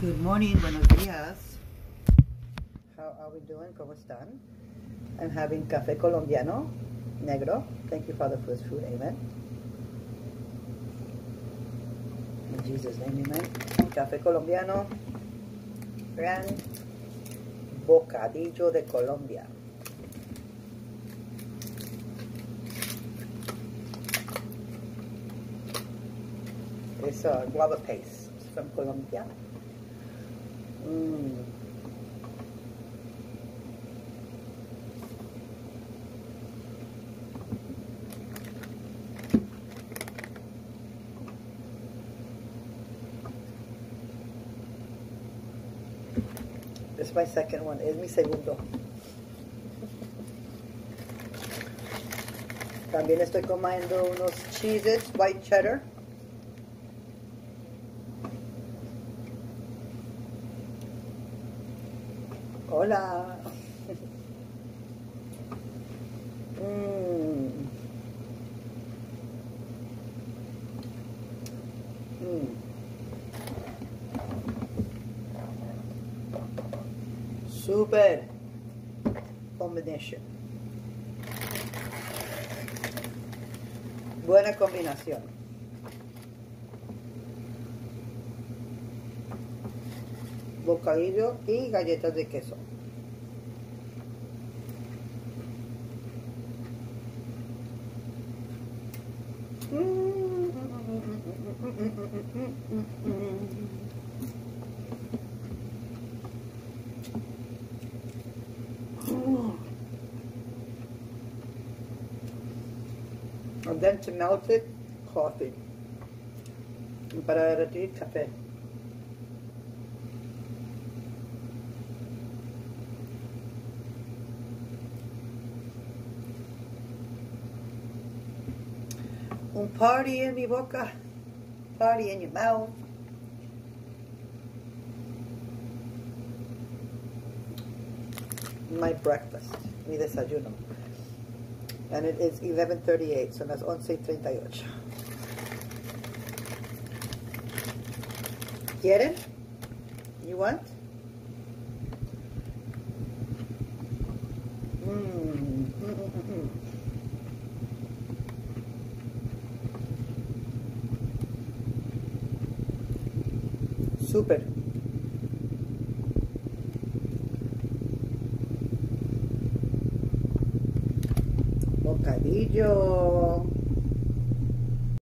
Good morning, buenos días. How are we doing? ¿Cómo están? I'm having café colombiano, negro. Thank you, Father, for this food. Amen. In Jesus' name, amen. Café colombiano and bocadillo de Colombia. It's a guava paste from Colombia. Mm. This is my second one. Es mi segundo. También estoy comiendo unos Cheez-Its, white cheddar. Hola. Mm. Super combination. Buena combinación. Bocadillo y galletas de queso. And then to melt it, coffee. Para derretir, café. Un party en mi boca, party in your mouth. My breakfast, mi desayuno. And it is 11.38, son las 11.38. ¿Quieren? You want? Mm. Súper. Bocadillo.